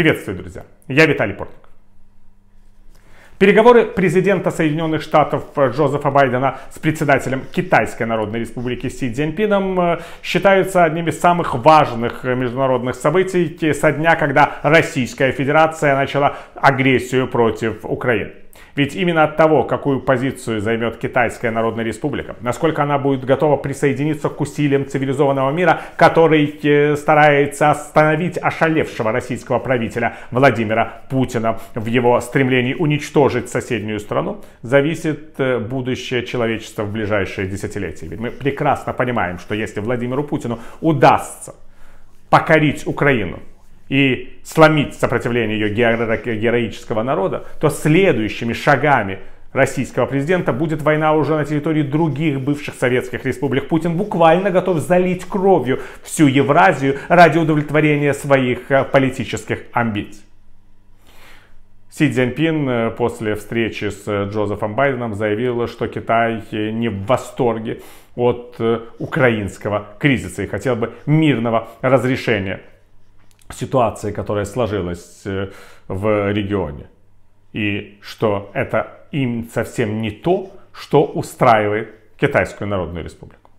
Приветствую, друзья. Я Виталий Портник. Переговоры президента Соединенных Штатов Джозефа Байдена с председателем Китайской Народной Республики Си Цзиньпином э, считаются одним из самых важных международных событий со дня, когда Российская Федерация начала агрессию против Украины. Ведь именно от того, какую позицию займет Китайская Народная Республика, насколько она будет готова присоединиться к усилиям цивилизованного мира, который э, старается остановить ошалевшего российского правителя Владимира Путина в его стремлении уничтожить соседнюю страну, зависит э, будущее человечества в ближайшие десятилетия. Ведь мы прекрасно понимаем, что если Владимиру Путину удастся покорить Украину, и сломить сопротивление ее героического народа, то следующими шагами российского президента будет война уже на территории других бывших советских республик. Путин буквально готов залить кровью всю Евразию ради удовлетворения своих э, политических амбиций. Си Цзиньпин э, после встречи с э, Джозефом Байденом заявил, что Китай не в восторге от украинского кризиса и хотел бы мирного разрешения ситуации, которая сложилась э, в регионе. И что это им совсем не то, что устраивает Китайскую Народную Республику.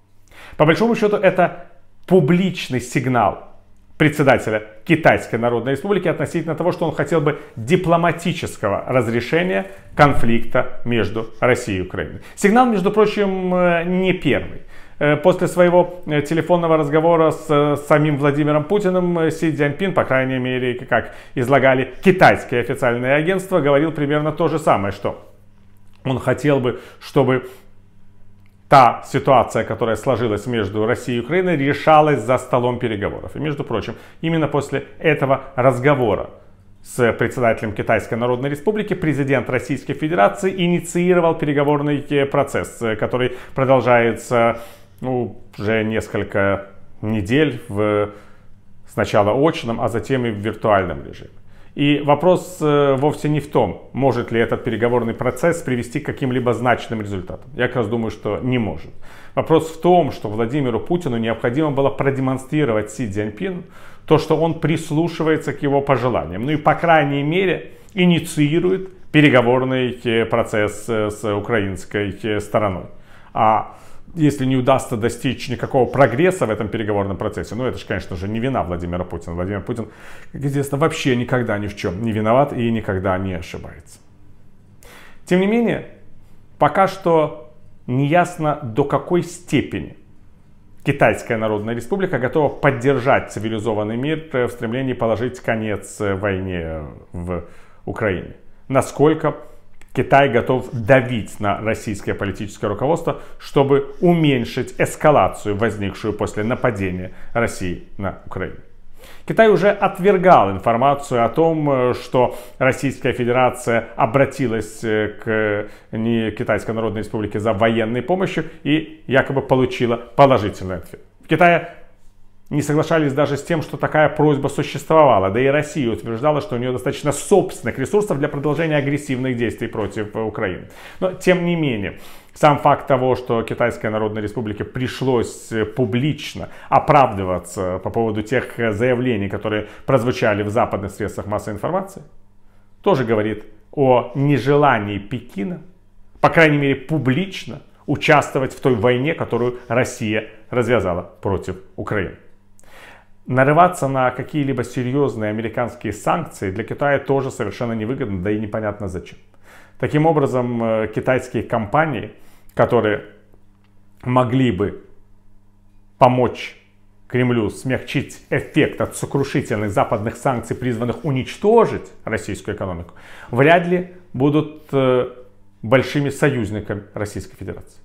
По большому счету это публичный сигнал председателя Китайской Народной Республики относительно того, что он хотел бы дипломатического разрешения конфликта между Россией и Украиной. Сигнал, между прочим, э, не первый. Э, после своего э, телефонного разговора с э, самим Владимиром Путиным Си Цзяньпин, по крайней мере, как излагали китайские официальные агентства, говорил примерно то же самое, что он хотел бы, чтобы та ситуация, которая сложилась между Россией и Украиной, решалась за столом переговоров. И, между прочим, именно после этого разговора с председателем Китайской Народной Республики президент Российской Федерации инициировал переговорный процесс, который продолжается ну, уже несколько недель в сначала очном, а затем и в виртуальном режиме. И вопрос э, вовсе не в том, может ли этот переговорный процесс привести к каким-либо значным результатам. Я как раз думаю, что не может. Вопрос в том, что Владимиру Путину необходимо было продемонстрировать Си Цзиньпину то, что он прислушивается к его пожеланиям. Ну и по крайней мере инициирует переговорный э, процесс э, с украинской стороной. А если не удастся достичь никакого прогресса в этом переговорном процессе, ну это же, конечно же, не вина Владимира Путина. Владимир Путин, как известно, вообще никогда ни в чем не виноват и никогда не ошибается. Тем не менее, пока что не ясно до какой степени Китайская Народная Республика готова поддержать цивилизованный мир в стремлении положить конец войне в Украине. Насколько Китай готов давить на российское политическое руководство, чтобы уменьшить эскалацию, возникшую после нападения России на Украину. Китай уже отвергал информацию о том, что Российская Федерация обратилась э, к не Китайской Народной Республике за военной помощью и якобы получила положительный ответ. В Китае не соглашались даже с тем, что такая просьба существовала. Да и Россия утверждала, что у нее достаточно собственных ресурсов для продолжения агрессивных действий против э, Украины. Но тем не менее, сам факт того, что Китайской Народной Республике пришлось э, публично оправдываться по поводу тех э, заявлений, которые прозвучали в западных средствах массовой информации, тоже говорит о нежелании Пекина, по крайней мере публично, участвовать в той войне, которую Россия развязала против Украины нарываться на какие-либо серьезные американские санкции для Китая тоже совершенно невыгодно, да и непонятно зачем. Таким образом, э, китайские компании, которые могли бы помочь Кремлю смягчить эффект от сокрушительных западных санкций, призванных уничтожить российскую экономику, вряд ли будут э, большими союзниками Российской Федерации.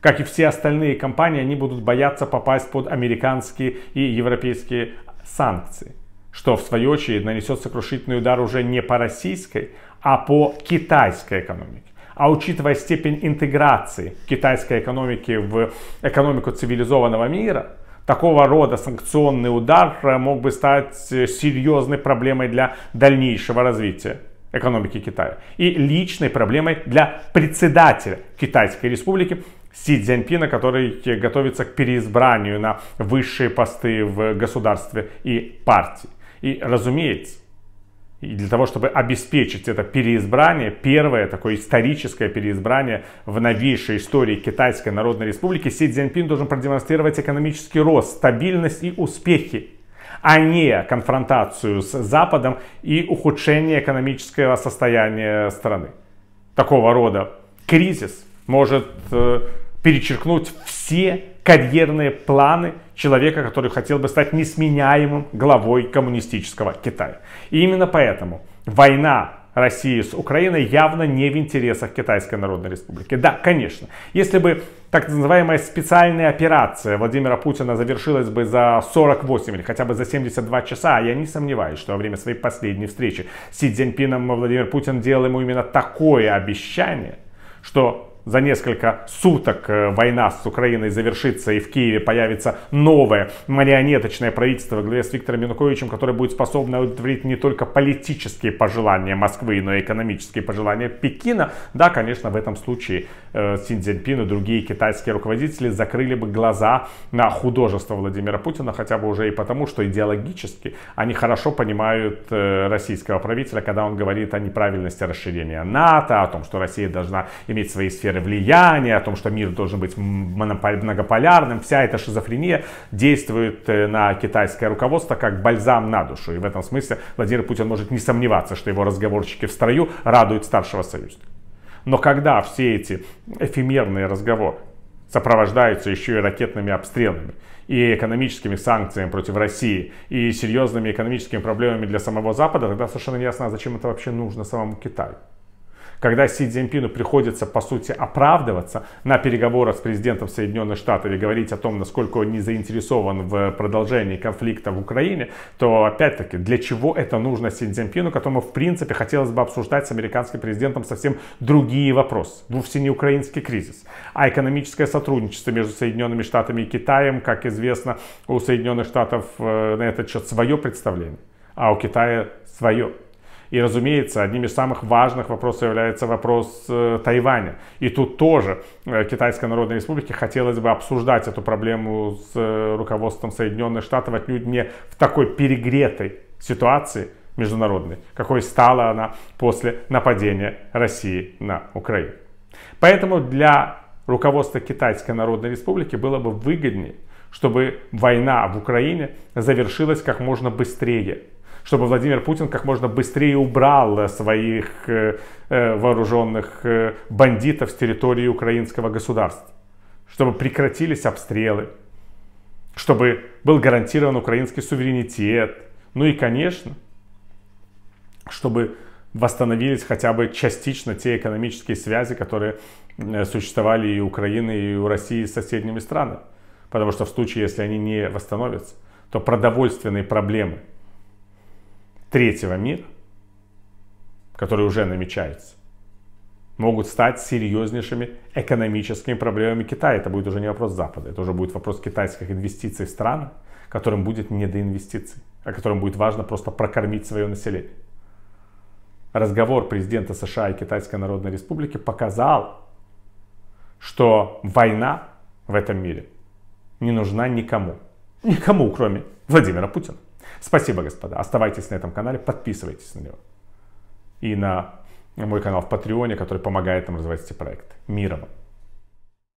Как и все остальные компании, они будут бояться попасть под американские и европейские санкции, что в свою очередь нанесет сокрушительный удар уже не по российской, а по китайской экономике. А учитывая степень интеграции китайской экономики в экономику цивилизованного мира, такого рода санкционный удар мог бы стать серьезной проблемой для дальнейшего развития экономики Китая и личной проблемой для председателя Китайской республики Си Цзяньпина, который готовится к переизбранию на высшие посты в государстве и партии. И, разумеется, И для того, чтобы обеспечить это переизбрание, первое такое историческое переизбрание в новейшей истории Китайской Народной Республики, Си Цзиньпин должен продемонстрировать экономический рост, стабильность и успехи, а не конфронтацию с Западом и ухудшение экономического состояния страны. Такого рода кризис может э, перечеркнуть все карьерные планы человека, который хотел бы стать несменяемым главой коммунистического Китая. И именно поэтому война России с Украиной явно не в интересах Китайской Народной Республики. Да, конечно, если бы так называемая специальная операция Владимира Путина завершилась бы за 48 или хотя бы за 72 часа, я не сомневаюсь, что во время своей последней встречи с Си Цзиньпином Владимир Путин делал ему именно такое обещание, что за несколько суток э, война с Украиной завершится и в Киеве появится новое марионеточное правительство во главе с Виктором Януковичем, которое будет способно удовлетворить не только политические пожелания Москвы, но и экономические пожелания Пекина, да, конечно, в этом случае э, Син Цзиньпин и другие китайские руководители закрыли бы глаза на художество Владимира Путина, хотя бы уже и потому, что идеологически они хорошо понимают э, российского правителя, когда он говорит о неправильности расширения НАТО, о том, что Россия должна иметь свои сферы сферы влияния, о том, что мир должен быть многополярным, вся эта шизофрения действует э, на китайское руководство как бальзам на душу. И в этом смысле Владимир Путин может не сомневаться, что его разговорчики в строю радуют старшего союзника. Но когда все эти эфемерные разговоры сопровождаются еще и ракетными обстрелами, и экономическими санкциями против России, и серьезными экономическими проблемами для самого Запада, тогда совершенно ясно, зачем это вообще нужно самому Китаю когда Си Цзиньпину приходится, по сути, оправдываться на переговорах с президентом Соединенных Штатов и говорить о том, насколько он не заинтересован в продолжении конфликта в Украине, то, опять-таки, для чего это нужно Си Цзиньпину, которому, в принципе, хотелось бы обсуждать с американским президентом совсем другие вопросы. Вовсе не украинский кризис, а экономическое сотрудничество между Соединенными Штатами и Китаем. Как известно, у Соединенных Штатов э, на этот счет свое представление, а у Китая свое. И, разумеется, одним из самых важных вопросов является вопрос э, Тайваня. И тут тоже э, Китайской Народной Республике хотелось бы обсуждать эту проблему с э, руководством Соединенных Штатов отнюдь не в такой перегретой ситуации международной, какой стала она после нападения России на Украину. Поэтому для руководства Китайской Народной Республики было бы выгоднее, чтобы война в Украине завершилась как можно быстрее, чтобы Владимир Путин как можно быстрее убрал своих э, э, вооруженных э, бандитов с территории украинского государства, чтобы прекратились обстрелы, чтобы был гарантирован украинский суверенитет, ну и, конечно, чтобы восстановились хотя бы частично те экономические связи, которые существовали и у Украины, и у России с соседними странами. Потому что в случае, если они не восстановятся, то продовольственные проблемы – третьего мира, который уже намечается, могут стать серьезнейшими экономическими проблемами Китая. Это будет уже не вопрос Запада, это уже будет вопрос китайских инвестиций в страны, которым будет не до инвестиций, а которым будет важно просто прокормить свое население. Разговор президента США и Китайской Народной Республики показал, что война в этом мире не нужна никому. Никому, кроме Владимира Путина. Спасибо, господа. Оставайтесь на этом канале, подписывайтесь на него. И на мой канал в Патреоне, который помогает нам развивать эти проекты. Мира вам!